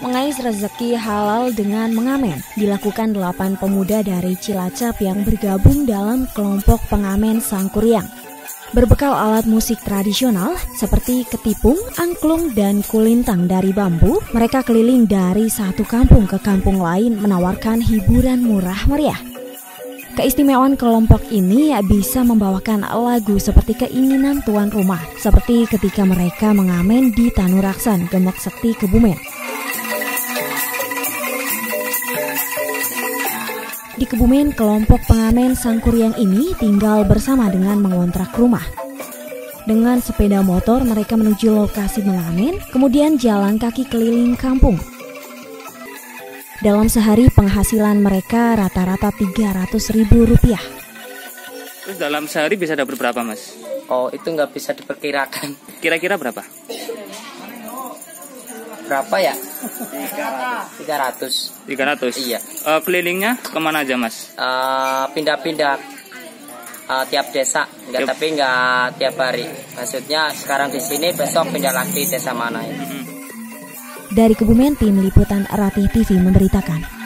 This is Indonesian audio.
Mengais rezeki halal dengan mengamen dilakukan delapan pemuda dari Cilacap yang bergabung dalam kelompok pengamen Sangkuriang. Berbekal alat musik tradisional seperti ketipung, angklung, dan kulintang dari bambu, mereka keliling dari satu kampung ke kampung lain menawarkan hiburan murah meriah. Keistimewaan kelompok ini bisa membawakan lagu seperti keinginan tuan rumah, seperti ketika mereka mengamen di Tanuraksan, Gemok Sekti, Kebumen. Di Kebumen, kelompok pengamen Sangkuriang ini tinggal bersama dengan mengontrak rumah. Dengan sepeda motor, mereka menuju lokasi mengamen, kemudian jalan kaki keliling kampung. Dalam sehari penghasilan mereka rata-rata 300 ribu rupiah. Terus dalam sehari bisa dapat berapa mas? Oh itu nggak bisa diperkirakan. Kira-kira berapa? berapa ya? 300. 300. 300. Iya. Uh, kelilingnya ke mana aja mas? Eh, pindah-pindah. Uh, uh, tiap desa, enggak tapi enggak tiap hari. Maksudnya sekarang di sini, besok pindah lagi desa mana ya. Mm-hmm. Dari Kebumen tim liputan Ratih TV memberitakan.